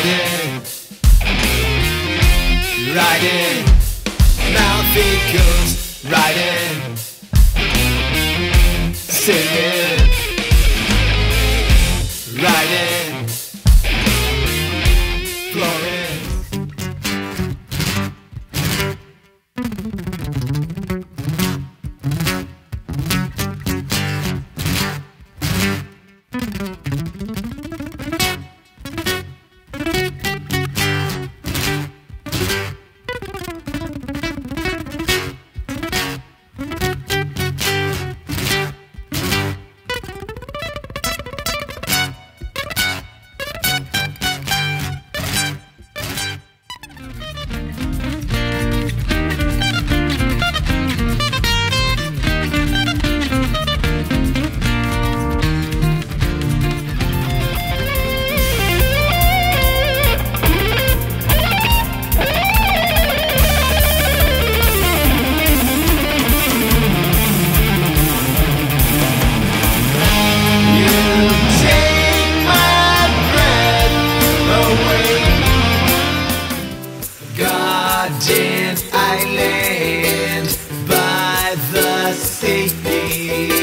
Riding, riding, mouth riding, singing, riding, Florence. did I land by the sea?